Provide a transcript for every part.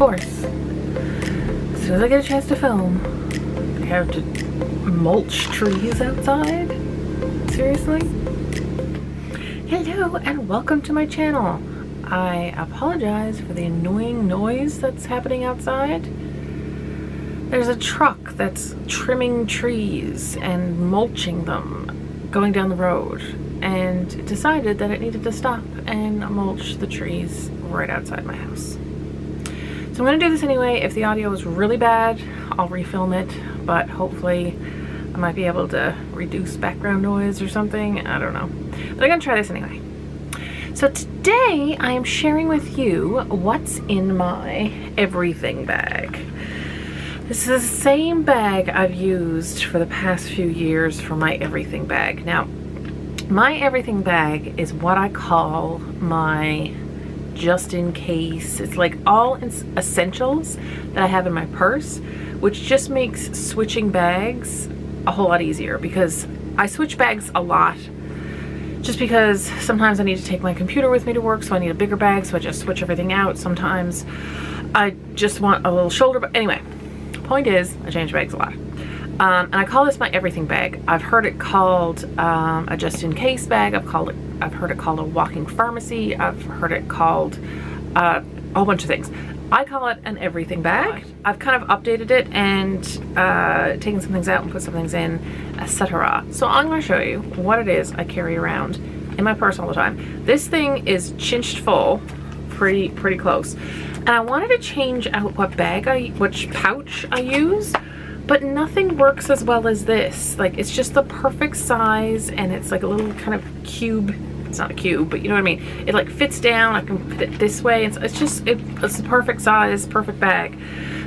course, as soon as I get a chance to film, I have to mulch trees outside. Seriously? Hello and welcome to my channel. I apologize for the annoying noise that's happening outside. There's a truck that's trimming trees and mulching them going down the road and decided that it needed to stop and mulch the trees right outside my house. So I'm gonna do this anyway. If the audio is really bad, I'll refilm it, but hopefully I might be able to reduce background noise or something. I don't know. But I'm gonna try this anyway. So today I am sharing with you what's in my everything bag. This is the same bag I've used for the past few years for my everything bag. Now, my everything bag is what I call my just in case. It's like all essentials that I have in my purse, which just makes switching bags a whole lot easier because I switch bags a lot just because sometimes I need to take my computer with me to work so I need a bigger bag so I just switch everything out. Sometimes I just want a little shoulder but anyway point is I change bags a lot um, and I call this my everything bag I've heard it called um, a just in case bag I've called it I've heard it called a walking pharmacy I've heard it called uh, a whole bunch of things I call it an everything bag. I've kind of updated it and uh, taken some things out and put some things in, etc. So I'm going to show you what it is I carry around in my purse all the time. This thing is cinched full, pretty pretty close. And I wanted to change out what bag I, which pouch I use, but nothing works as well as this. Like it's just the perfect size and it's like a little kind of cube it's not a cube, but you know what I mean? It like fits down, I can put it this way. It's, it's just, it, it's the perfect size, perfect bag.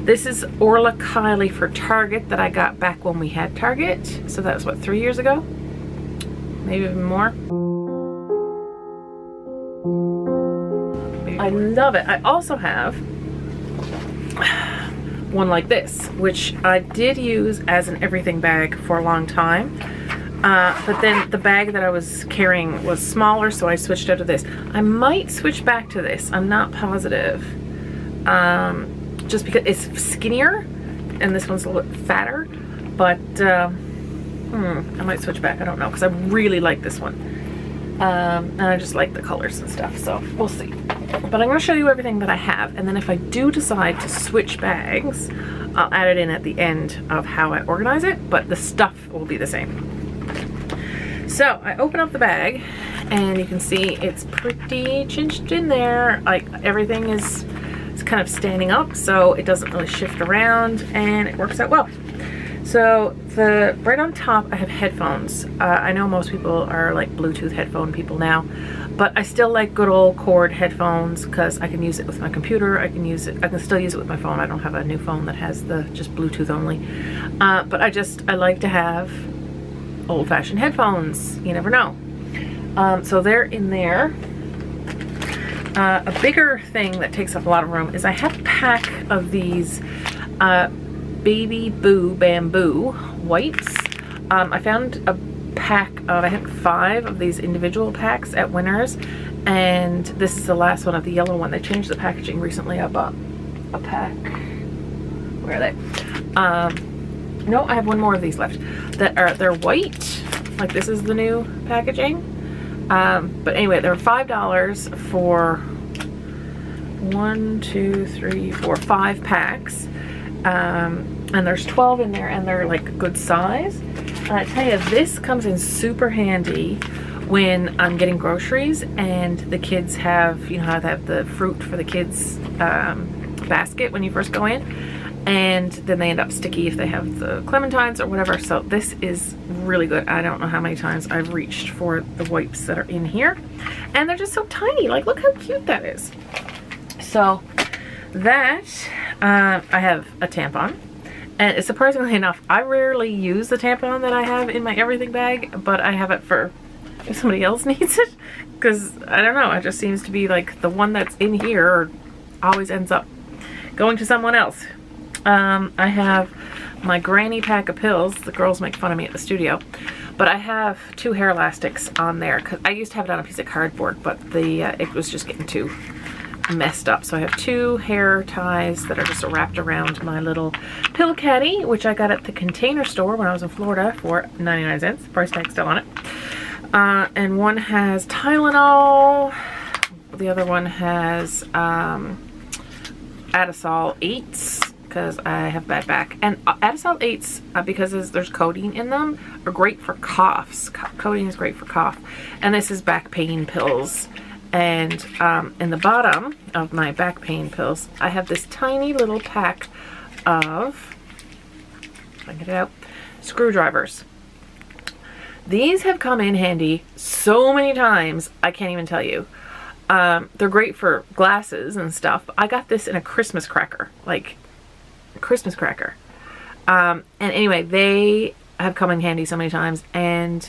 This is Orla Kiely for Target that I got back when we had Target. So that was what, three years ago? Maybe even more. I love it. I also have one like this, which I did use as an everything bag for a long time. Uh, but then the bag that I was carrying was smaller, so I switched out to this. I might switch back to this. I'm not positive. Um, just because it's skinnier and this one's a little fatter. But uh, hmm, I might switch back. I don't know because I really like this one. Um, and I just like the colors and stuff, so we'll see. But I'm going to show you everything that I have, and then if I do decide to switch bags, I'll add it in at the end of how I organize it, but the stuff will be the same. So I open up the bag and you can see it's pretty cinched in there. Like everything is, it's kind of standing up so it doesn't really shift around and it works out well. So the right on top I have headphones. Uh, I know most people are like Bluetooth headphone people now, but I still like good old cord headphones because I can use it with my computer. I can use it, I can still use it with my phone. I don't have a new phone that has the just Bluetooth only. Uh, but I just, I like to have old-fashioned headphones. You never know. Um, so they're in there. Uh, a bigger thing that takes up a lot of room is I have a pack of these uh, Baby Boo Bamboo wipes. Um, I found a pack of, I think five of these individual packs at Winners and this is the last one of the yellow one. They changed the packaging recently. I bought a pack. Where are they? Um, no, I have one more of these left that are, they're white. Like this is the new packaging. Um, but anyway, they're $5 for one, two, three, four, five packs. Um, and there's 12 in there and they're like good size. And I tell you, this comes in super handy when I'm getting groceries and the kids have, you know how they have the fruit for the kids um, basket when you first go in and then they end up sticky if they have the clementines or whatever. So this is really good. I don't know how many times I've reached for the wipes that are in here. And they're just so tiny. Like, look how cute that is. So that, uh, I have a tampon. And surprisingly enough, I rarely use the tampon that I have in my everything bag, but I have it for if somebody else needs it. Because, I don't know, it just seems to be like the one that's in here always ends up going to someone else um, I have my granny pack of pills. The girls make fun of me at the studio. But I have two hair elastics on there. Cause I used to have it on a piece of cardboard, but the uh, it was just getting too messed up. So I have two hair ties that are just wrapped around my little pill caddy, which I got at the container store when I was in Florida for 99 cents. Price tag still on it. Uh, and one has Tylenol. The other one has um, Atasol 8s because I have bad back. And uh, Atasol 8s, uh, because there's codeine in them, are great for coughs. Co codeine is great for cough. And this is back pain pills. And um, in the bottom of my back pain pills, I have this tiny little pack of, I get it out, screwdrivers. These have come in handy so many times, I can't even tell you. Um, they're great for glasses and stuff. I got this in a Christmas cracker. Like, Christmas cracker. Um, and anyway, they have come in handy so many times. And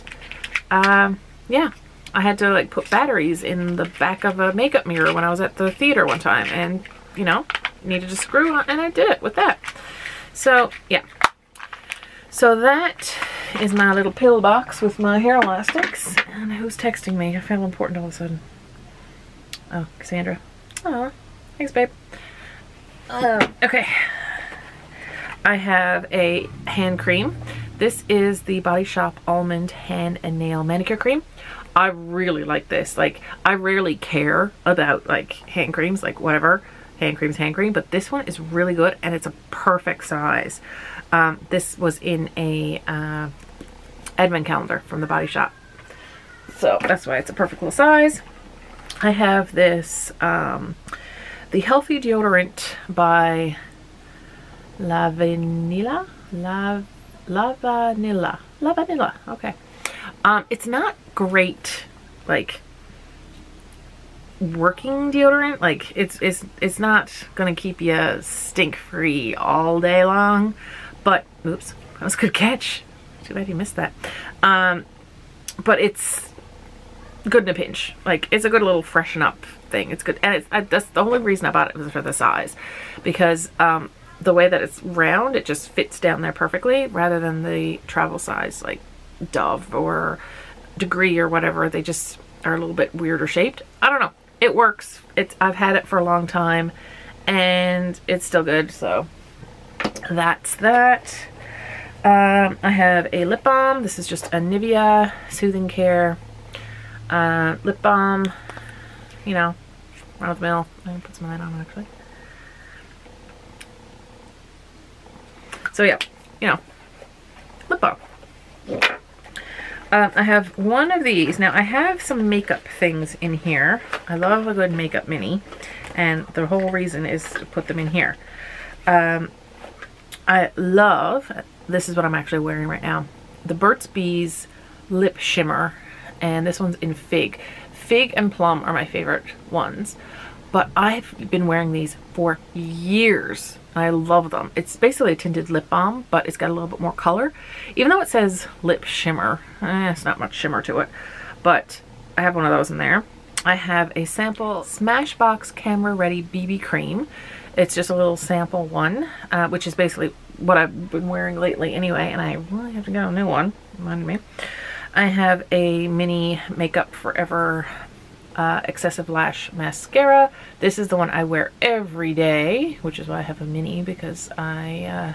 um, yeah, I had to like put batteries in the back of a makeup mirror when I was at the theater one time. And, you know, needed a screw on, and I did it with that. So, yeah. So that is my little pill box with my hair elastics. And who's texting me? I feel important all of a sudden. Oh, Cassandra. Oh, thanks, babe. Uh, okay. I have a hand cream. This is the Body Shop Almond Hand and Nail Manicure Cream. I really like this. Like, I rarely care about, like, hand creams, like, whatever. Hand cream's hand cream. But this one is really good, and it's a perfect size. Um, this was in a uh, calendar from the Body Shop. So, that's why it's a perfect little size. I have this, um, the Healthy Deodorant by La Vanilla? La, La Vanilla. La Vanilla. Okay. Um, it's not great, like, working deodorant. Like, it's, it's, it's not to keep you stink-free all day long. But, oops, that was a good catch. Too bad you missed that. Um, but it's good in a pinch. Like, it's a good little freshen up thing. It's good. And it's, I, that's the only reason I bought it was for the size. Because, um, the way that it's round, it just fits down there perfectly rather than the travel size like Dove or Degree or whatever. They just are a little bit weirder shaped. I don't know. It works. It's I've had it for a long time and it's still good. So that's that. Um, I have a lip balm. This is just a Nivea Soothing Care uh, lip balm. You know, run of the mill. I can put some of that on actually. So yeah, you know, lip balm. Uh, I have one of these. Now I have some makeup things in here. I love a good makeup mini. And the whole reason is to put them in here. Um, I love, this is what I'm actually wearing right now, the Burt's Bees Lip Shimmer. And this one's in Fig. Fig and Plum are my favorite ones. But I've been wearing these for years. I love them. It's basically a tinted lip balm, but it's got a little bit more color. Even though it says lip shimmer, eh, it's not much shimmer to it. But I have one of those in there. I have a sample Smashbox Camera Ready BB Cream. It's just a little sample one, uh, which is basically what I've been wearing lately anyway, and I really have to get a new one, remind me. I have a mini Makeup Forever uh, Excessive Lash Mascara. This is the one I wear every day, which is why I have a mini because I uh,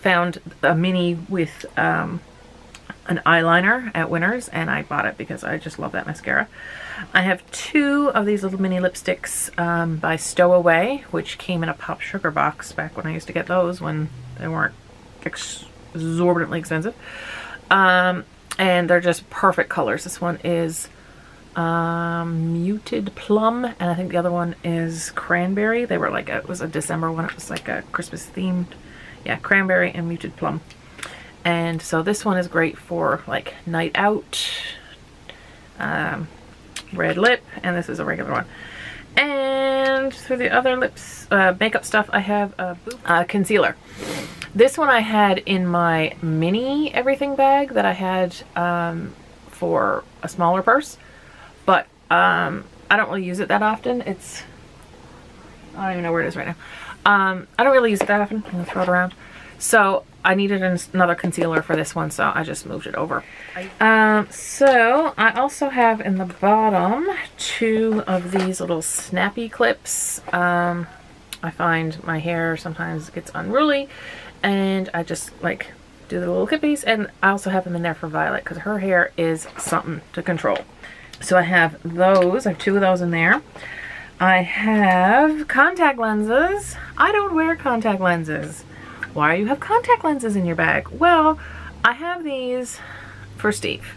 found a mini with um, an eyeliner at Winners and I bought it because I just love that mascara. I have two of these little mini lipsticks um, by Stowaway, which came in a Pop Sugar box back when I used to get those when they weren't exorbitantly expensive. Um, and they're just perfect colors. This one is um, muted plum, and I think the other one is cranberry. They were like, a, it was a December one. It was like a Christmas themed. Yeah, cranberry and muted plum. And so this one is great for like night out, um, red lip, and this is a regular one. And for the other lips, uh, makeup stuff, I have a uh, concealer. This one I had in my mini everything bag that I had um, for a smaller purse. Um, I don't really use it that often. It's, I don't even know where it is right now. Um, I don't really use it that often. I'm to throw it around. So I needed another concealer for this one, so I just moved it over. Um, so I also have in the bottom two of these little snappy clips. Um, I find my hair sometimes gets unruly and I just like do the little clippies and I also have them in there for Violet because her hair is something to control. So I have those, I have two of those in there. I have contact lenses. I don't wear contact lenses. Why do you have contact lenses in your bag? Well, I have these for Steve.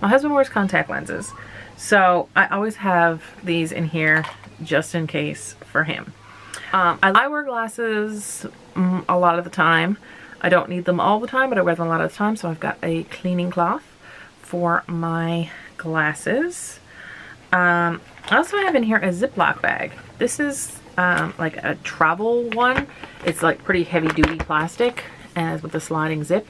My husband wears contact lenses. So I always have these in here just in case for him. Um, I wear glasses mm, a lot of the time. I don't need them all the time, but I wear them a lot of the time. So I've got a cleaning cloth for my glasses. Um, I also have in here a Ziploc bag. This is um, like a travel one. It's like pretty heavy duty plastic and with a sliding zip.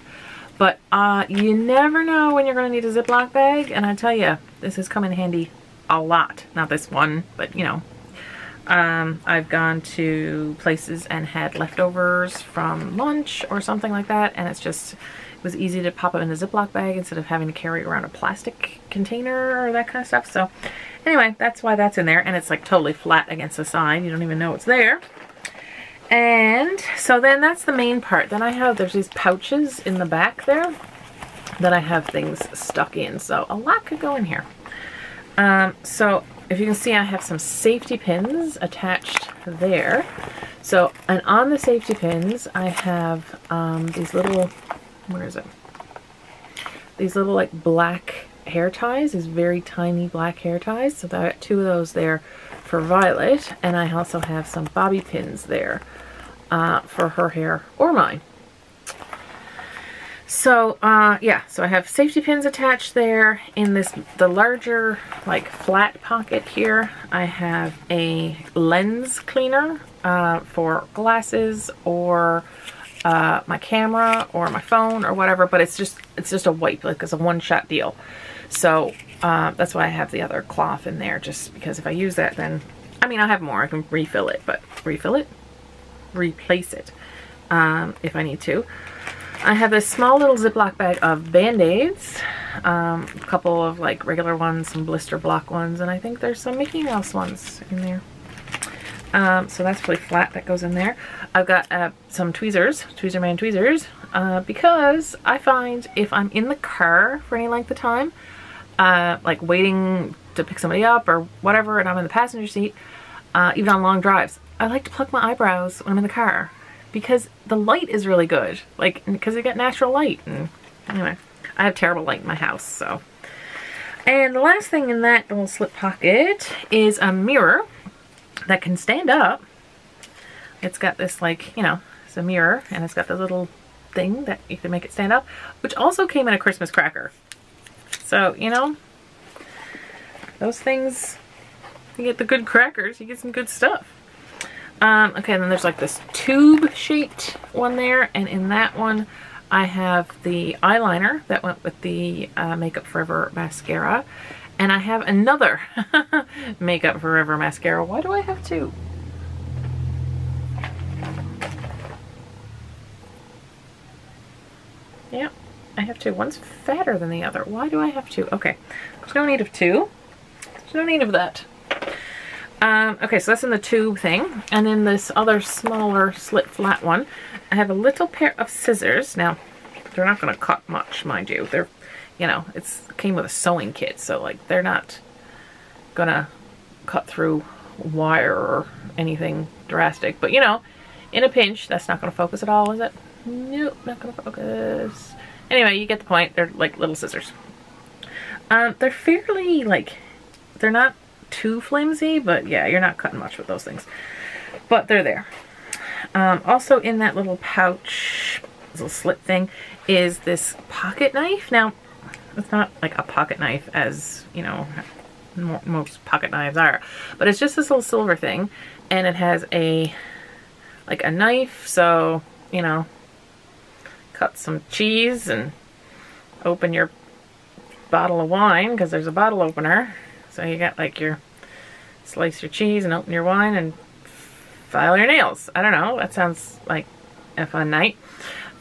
But uh, you never know when you're going to need a Ziploc bag. And I tell you, this has come in handy a lot. Not this one, but you know. Um, I've gone to places and had leftovers from lunch or something like that. And it's just, it was easy to pop them in a Ziploc bag instead of having to carry around a plastic container or that kind of stuff. So Anyway, that's why that's in there. And it's like totally flat against the side. You don't even know it's there. And so then that's the main part. Then I have, there's these pouches in the back there that I have things stuck in. So a lot could go in here. Um, so if you can see, I have some safety pins attached there. So, and on the safety pins, I have um, these little, where is it? These little like black hair ties, these very tiny black hair ties. So I got two of those there for Violet. And I also have some bobby pins there uh, for her hair or mine. So, uh, yeah, so I have safety pins attached there. In this, the larger, like, flat pocket here, I have a lens cleaner uh, for glasses or uh, my camera or my phone or whatever, but it's just, it's just a wipe, like it's a one-shot deal. So uh, that's why I have the other cloth in there, just because if I use that, then, I mean, I'll have more. I can refill it, but refill it? Replace it um, if I need to. I have this small little Ziploc bag of Band-Aids, um, a couple of like regular ones, some blister block ones, and I think there's some Mickey Mouse ones in there. Um, so that's really flat, that goes in there. I've got uh, some tweezers, Tweezerman tweezers, uh, because I find if I'm in the car for any length of time, uh, like waiting to pick somebody up or whatever, and I'm in the passenger seat, uh, even on long drives, I like to pluck my eyebrows when I'm in the car because the light is really good. Like, because I get natural light. And anyway, I have terrible light in my house, so. And the last thing in that little slip pocket is a mirror that can stand up. It's got this like, you know, it's a mirror and it's got the little thing that you can make it stand up, which also came in a Christmas cracker. So, you know, those things, you get the good crackers, you get some good stuff. Um, okay, and then there's like this tube shaped one there, and in that one I have the eyeliner that went with the uh, Makeup Forever mascara, and I have another Makeup Forever mascara. Why do I have two? Yep, I have two. One's fatter than the other. Why do I have two? Okay, there's no need of two. There's no need of that. Um, okay, so that's in the tube thing. And then this other smaller slit flat one, I have a little pair of scissors. Now, they're not going to cut much, mind you. They're, you know, it's came with a sewing kit, so like they're not to cut through wire or anything drastic. But, you know, in a pinch, that's not to focus at all, is it? Nope, not gonna focus. Anyway, you get the point. They're like little scissors. Um, they're fairly, like, they're not too flimsy, but yeah, you're not cutting much with those things. But they're there. Um, also in that little pouch, little slit thing, is this pocket knife. Now, it's not like a pocket knife as, you know, most pocket knives are, but it's just this little silver thing, and it has a, like a knife, so, you know, cut some cheese and open your bottle of wine because there's a bottle opener. So you got like your slice your cheese and open your wine and file your nails. I don't know. That sounds like a fun night.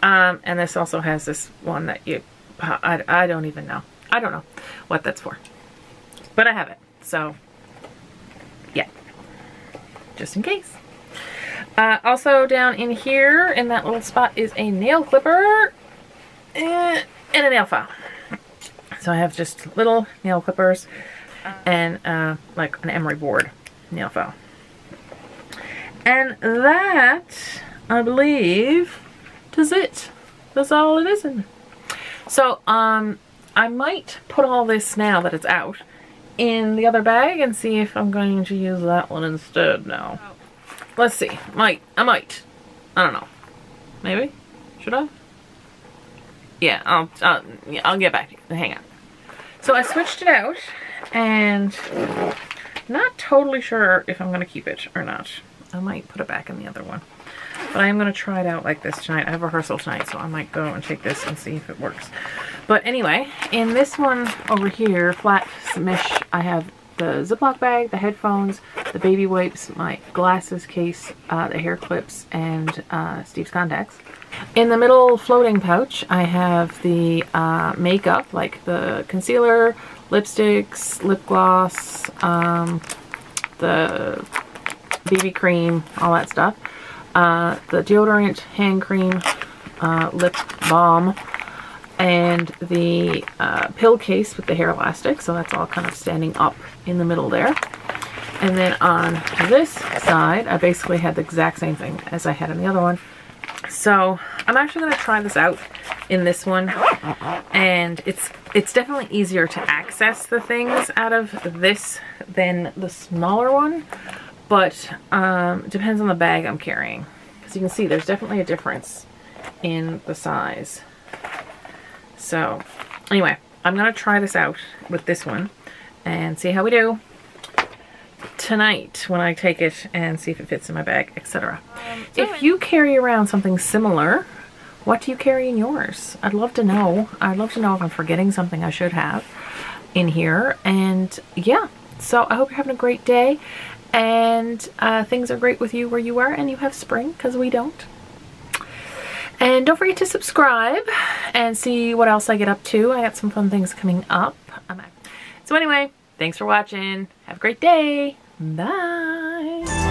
Um, and this also has this one that you, I, I don't even know. I don't know what that's for. But I have it. So, yeah. Just in case. Uh, also down in here, in that little spot, is a nail clipper eh, and a nail file. So I have just little nail clippers and uh, like an emery board nail file. And that, I believe, does it. That's all it is. In. So, um, I might put all this now that it's out in the other bag and see if I'm going to use that one instead now. Let's see. Might. I might. I don't know. Maybe? Should I? Yeah, I'll, I'll, I'll get back. Hang on. So I switched it out and not totally sure if I'm going to keep it or not. I might put it back in the other one. But I am going to try it out like this tonight. I have rehearsal tonight, so I might go and take this and see if it works. But anyway, in this one over here, flat smish, I have the Ziploc bag, the headphones, the baby wipes, my glasses case, uh, the hair clips, and uh, Steve's contacts. In the middle floating pouch, I have the uh, makeup, like the concealer, lipsticks, lip gloss, um, the BB cream, all that stuff. Uh, the deodorant, hand cream, uh, lip balm, and the uh, pill case with the hair elastic. So that's all kind of standing up in the middle there. And then on this side, I basically had the exact same thing as I had in the other one. So I'm actually going to try this out in this one. And it's it's definitely easier to access the things out of this than the smaller one. But um, depends on the bag I'm carrying. As you can see, there's definitely a difference in the size. So anyway, I'm going to try this out with this one and see how we do tonight when I take it and see if it fits in my bag, etc. Um, if you carry around something similar, what do you carry in yours? I'd love to know. I'd love to know if I'm forgetting something I should have in here. And yeah, so I hope you're having a great day and uh, things are great with you where you are and you have spring because we don't. And don't forget to subscribe and see what else I get up to. I got some fun things coming up. So anyway, thanks for watching. Have a great day. Bye.